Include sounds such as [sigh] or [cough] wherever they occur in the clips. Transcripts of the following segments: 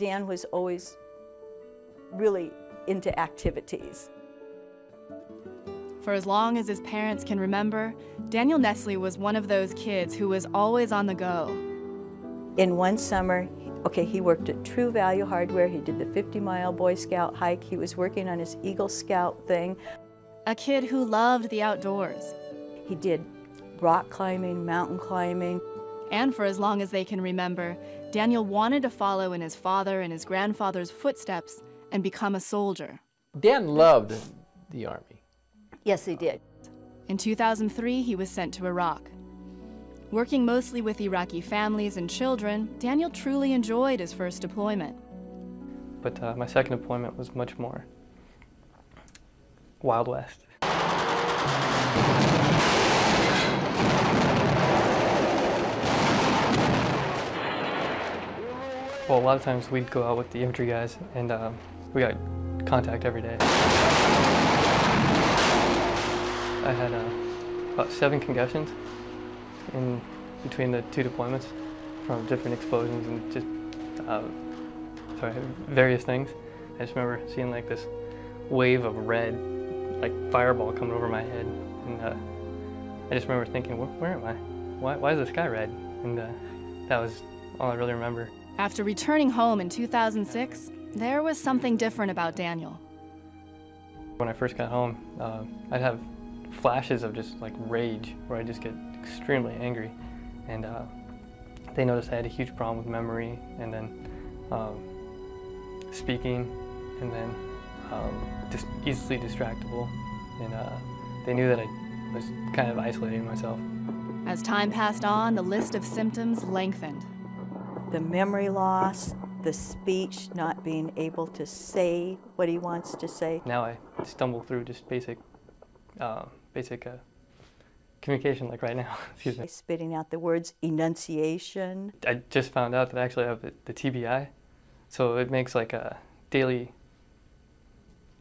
Dan was always really into activities. For as long as his parents can remember, Daniel Nessly was one of those kids who was always on the go. In one summer, okay, he worked at True Value Hardware. He did the 50 mile Boy Scout hike. He was working on his Eagle Scout thing. A kid who loved the outdoors. He did rock climbing, mountain climbing. And for as long as they can remember, Daniel wanted to follow in his father and his grandfather's footsteps and become a soldier. Dan loved the Army. Yes, he did. In 2003, he was sent to Iraq. Working mostly with Iraqi families and children, Daniel truly enjoyed his first deployment. But uh, my second deployment was much more Wild West. Well, a lot of times we'd go out with the infantry guys, and um, we got contact every day. I had uh, about seven concussions in between the two deployments from different explosions and just uh, sorry, various things. I just remember seeing like this wave of red, like fireball coming over my head, and uh, I just remember thinking, where, where am I? Why, why is the sky red? And uh, that was all I really remember. After returning home in 2006, there was something different about Daniel. When I first got home, uh, I'd have flashes of just like rage where I just get extremely angry. And uh, they noticed I had a huge problem with memory and then um, speaking and then um, just easily distractible. And uh, they knew that I was kind of isolating myself. As time passed on, the list of symptoms lengthened. The memory loss, the speech, not being able to say what he wants to say. Now I stumble through just basic uh, basic uh, communication like right now. [laughs] Excuse me. Spitting out the words enunciation. I just found out that I actually have the, TBI, so it makes like a daily.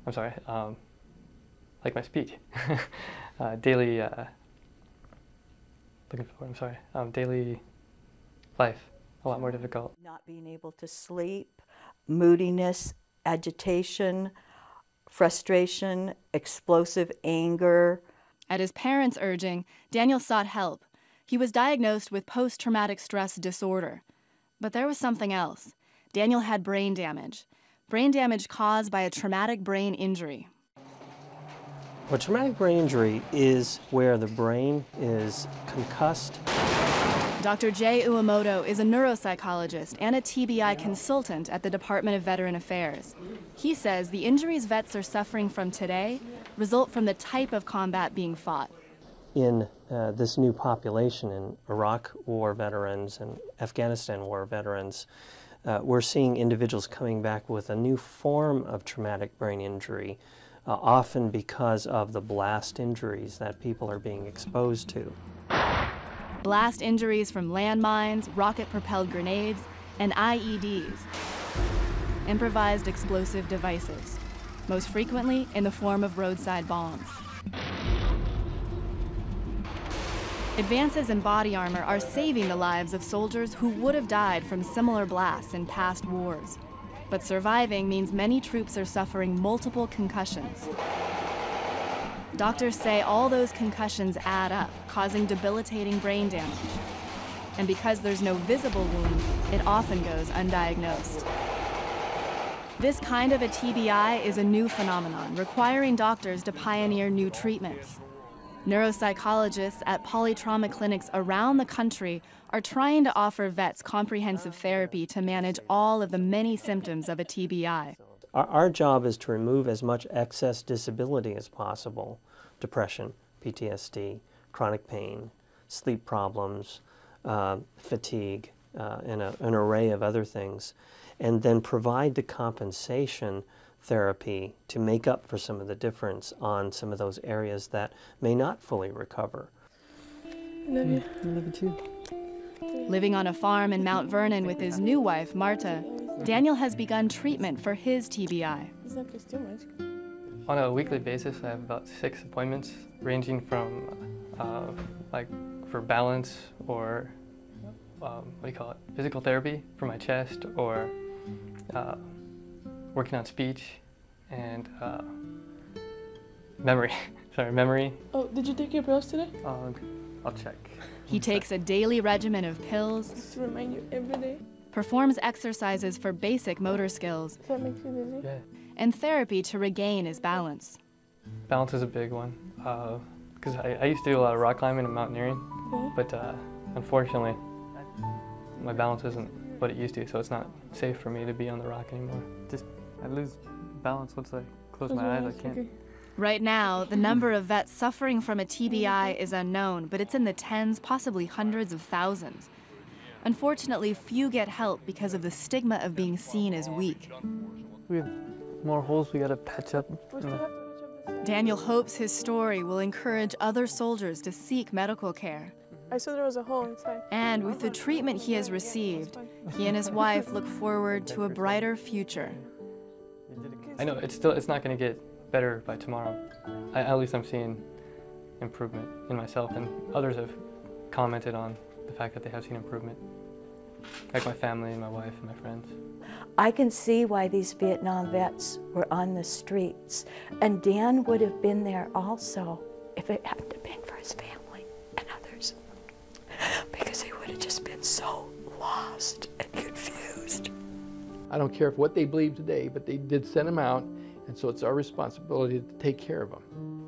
I'm sorry, um, like my speech, [laughs] uh, daily. Uh, looking for. I'm sorry, um, daily life a lot more difficult. Not being able to sleep, moodiness, agitation, frustration, explosive anger, at his parents' urging, Daniel sought help. He was diagnosed with post traumatic stress disorder. But there was something else. Daniel had brain damage, brain damage caused by a traumatic brain injury. Well, traumatic brain injury is where the brain is concussed. Dr. Jay Uomoto is a neuropsychologist and a TBI consultant at the Department of Veteran Affairs. He says the injuries vets are suffering from today result from the type of combat being fought. In uh, this new population in Iraq War veterans and Afghanistan War veterans, uh, we're seeing individuals coming back with a new form of traumatic brain injury, uh, often because of the blast injuries that people are being exposed to. Blast injuries from landmines, rocket propelled grenades, and IEDs, improvised explosive devices most frequently in the form of roadside bombs. Advances in body armor are saving the lives of soldiers who would have died from similar blasts in past wars. But surviving means many troops are suffering multiple concussions. Doctors say all those concussions add up, causing debilitating brain damage. And because there's no visible wound, it often goes undiagnosed. This kind of a TBI is a new phenomenon, requiring doctors to pioneer new treatments. Neuropsychologists at polytrauma clinics around the country are trying to offer vets comprehensive therapy to manage all of the many symptoms of a TBI. Our, our job is to remove as much excess disability as possible depression, PTSD, chronic pain, sleep problems, uh, fatigue, uh, and a, an array of other things and then provide the compensation therapy to make up for some of the difference on some of those areas that may not fully recover. love you. I love you too. Living on a farm in Mount Vernon with his new wife, Marta, Daniel has begun treatment for his TBI. On a weekly basis, I have about six appointments, ranging from uh, like for balance or um, what do you call it, physical therapy for my chest or uh, working on speech and uh, memory. [laughs] Sorry, memory. Oh, did you take your pills today? Uh, I'll check. He takes a daily regimen of pills, Just to remind you every day. Performs exercises for basic motor skills, Does that make you dizzy? Yeah. and therapy to regain his balance. Balance is a big one because I, I used to do a lot of rock climbing and mountaineering, Okay. but uh, unfortunately, my balance isn't what it used to, so it's not safe for me to be on the rock anymore. Just I lose balance once I close Close my eyes. eyes, I can't. okay. Right now, the number of vets suffering from a TBI is unknown, but it's in the tens, possibly hundreds of thousands. Unfortunately, few get help because of the stigma of being seen as weak. We have more holes we gotta patch up. We in still the- have to patch up this. Daniel hopes his story will encourage other soldiers to seek medical care. I saw there was a hole inside. And with the treatment he has received, he and his wife look forward to a brighter future. I know it's still it's not going to get better by tomorrow. I, at least I'm seeing improvement in myself, and others have commented on the fact that they have seen improvement, like my family and my wife and my friends. I can see why these Vietnam vets were on the streets. And Dan would have been there also if it hadn't been for his family and others. Because he would have just been so lost and confused. I don't care if what they believe today, but they did send them out, and so it's our responsibility to take care of them.